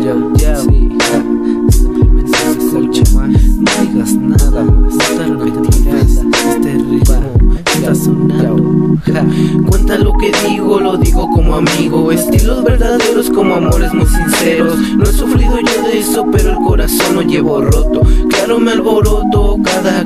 ya yo, sí, simplemente escucha, no digas nada, esta repetirás este ritmo, está sonando, ja. cuenta lo que digo, lo digo como amigo, estilos verdaderos como amores muy sinceros, no he sufrido yo de eso, pero el corazón lo llevo roto, claro me alboroto,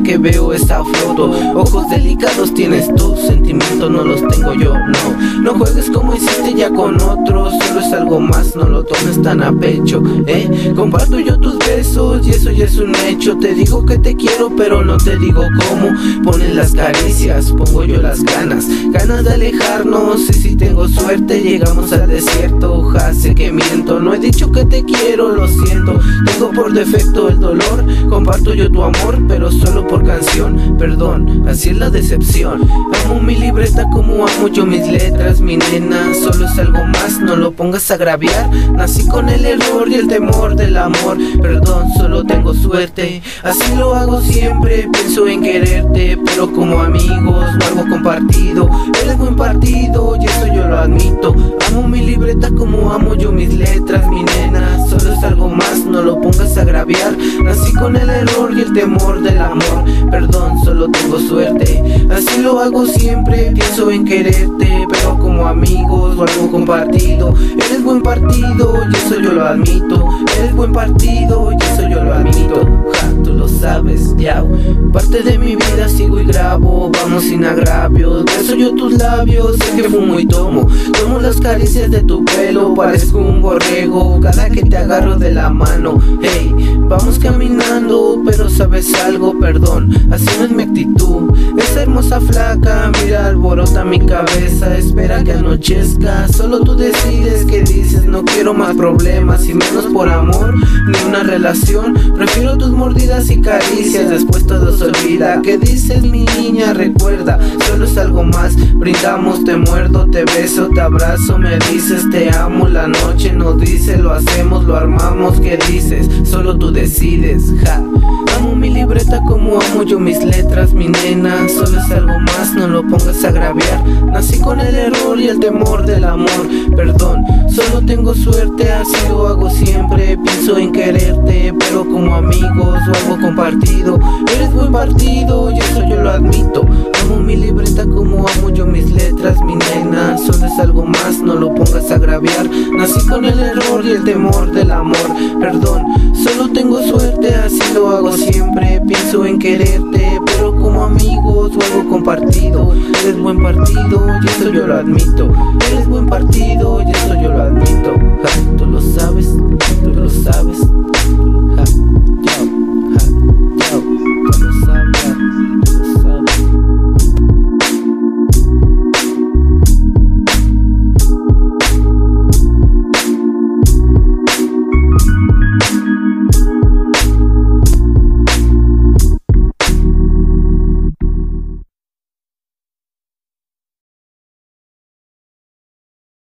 que veo esta foto. Ojos delicados tienes tú, sentimientos no los tengo yo, no. No juegues como hiciste ya con otros, solo es algo más, no lo tomes tan a pecho Eh, comparto yo tus besos y eso ya es un hecho. Te digo que te quiero pero no te digo cómo. Ponen las caricias, pongo yo las ganas. Ganas de alejarnos y si tengo suerte llegamos al desierto. Ja, sé que miento, no he dicho que te quiero, lo siento. Tengo por defecto el dolor, comparto yo tu amor Pero solo por canción, perdón, así es la decepción. Amo mi libreta como amo yo mis letras Mi nena, solo es algo más, no lo pongas a agraviar. Nací con el error y el temor del amor Perdón, solo tengo suerte. Así lo hago siempre, pienso en quererte Pero como amigos, no algo compartido. Eres buen partido y eso yo lo admito. Amo mi libreta como amo yo mis letras Mi nena, solo es algo más, no lo pongas a agraviar con el error y el temor del amor. Perdón, solo tengo suerte. Así lo hago siempre, pienso en quererte Pero como amigos o algo compartido. Eres buen partido y eso yo lo admito. Eres buen partido y eso yo lo admito. Ja, tú lo sabes, ya Parte de mi vida sigo y grabo Vamos sin agravios. Beso yo tus labios, sé que fumo y tomo. Tomo las caricias de tu pelo Parezco un borrego Cada que te agarro de la mano Hey, vamos caminando Pero sabes algo, perdón Así no es mi actitud Esa hermosa flaca, mira alborota mi cabeza Espera que anochezca Solo tú decides que dices No quiero más problemas y menos por amor Ni una relación. Prefiero tus mordidas y caricias Después todo se olvida. ¿Qué dices mi niña? Recuerda Solo es algo más. Brindamos, te muerdo, te beso, te abrazo Me dices te amo. La noche nos dice Lo hacemos, lo armamos. ¿Qué dices? Solo tú decides Ja. Amo mi libreta como amo yo mis letras Mi nena. Solo es algo más No lo pongas a agraviar. Nací con el error y el temor del amor. Perdón Solo tengo suerte Así lo hago siempre. Pienso en quererte Pero como amigos o algo compartido. Eres buen partido Y eso yo lo admito. Amo mi libreta como amo yo mis letras Mi nena. Solo es algo más No lo pongas a agraviar. Nací con el error y el temor del amor. Perdón o algo compartido Eres buen partido Y eso yo lo admito. Eres buen partido Y eso yo lo admito. Tú lo sabes